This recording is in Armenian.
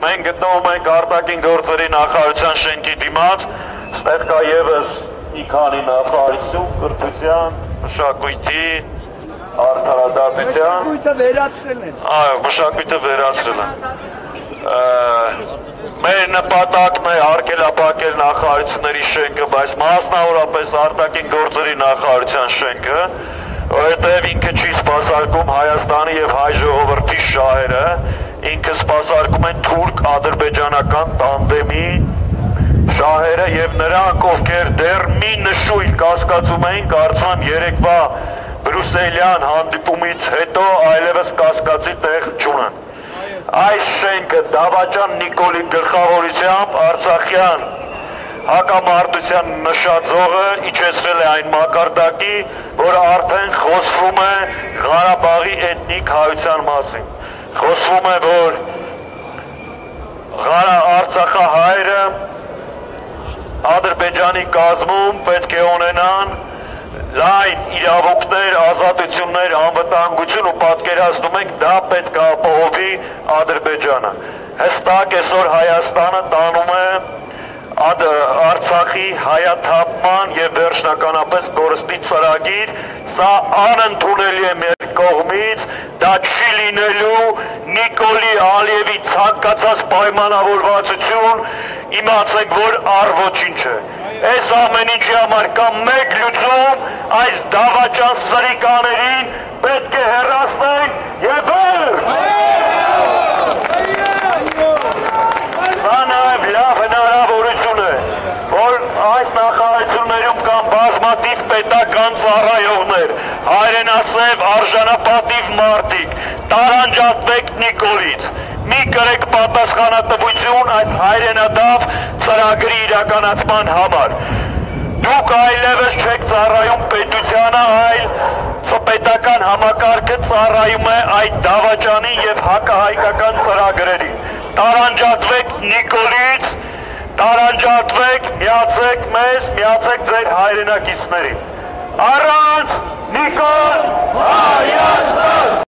Մենք գտնվում ենք արտակին գործերի նախարարության շենքի դիմաց, ստեղ կա եւս մի քանի նախարարություն, կրթության, մշակույթի, արդարադատության։ Մշակույթը վերացրել են։ Այո, մշակույթը վերացրել են։ Մեր նպատակն է արգելապակել նախարարությունների շենքը, բայց մասնավորապես արտակին գործերի նախարարության շենքը, որովհետև ինքը չի սпасարկում Հայաստանի եւ հայ ժողովրդի շահերը, ինքը սպասարկում են թուրք-ադրբեջանական տանդեմի շահերը եւ նրանք, ովքեր դեռ մի նշույլ կասկածում էին, կարծում եմ երեկվա բրուսելյան հանդիպումից հետո այլևս կասկածի տեղ չունեն։ Այս շենքը Դավաճան Նիկոլի գլխավորությամբ Արցախյան հակամարտության նշաձողը իջեցրել է այն մակարդակի, որ արդեն խոսվում է Ղարաբաղի էթնիկ հայության մասին։ Խոսվում է, որ Ղարա Արցախահայերը Ադրբեջանի կազմում պետք է ունենան լայն իրավունքներ, ազատություններ, անվտանգություն ու պատկերացնում ենք դա պետք է ապահովի Ադրբեջանը։ Հստակ այսօր Հայաստանը տանում է Ադ Արցախի հայաթափման եւ վերջնականապես կորստի ծրագիր, սա անընդունելի է մեր կողմից, դա չի լինելու Նիկոլի Ալիևի ցանկացած պայմանավորվածություն, իմացեք, որ առ ոչինչ է։ Այս ամեն ինչի համար կա մեկ լուծում, այս դավաճան սրիկաներին պետք է հեռացնենք եւ վեր։ Սա նաև լավ հնարավորություն է, որ այս նախարարություններում կան բազմաթիվ պետական ծառայողներ, հայրենասև արժանապատիվ մարդիկ, տարանջատվեք Նիկոլից, մի կրեք պատասխանատվություն այս հայրենադավ ծրագրի իրականացման համար։ Դուք այլևս չեք ծառայում պետությանը, այլ պետական համակարգը ծառայում է այդ դավաճանի եւ հակահայկական ծրագրերին։ Տարանջատվեք Նիկոլից, տարանջատվեք, միացեք մեզ, միացեք ձեր հայրենակիցներին։ Առանց Նիկոլ Հայաստան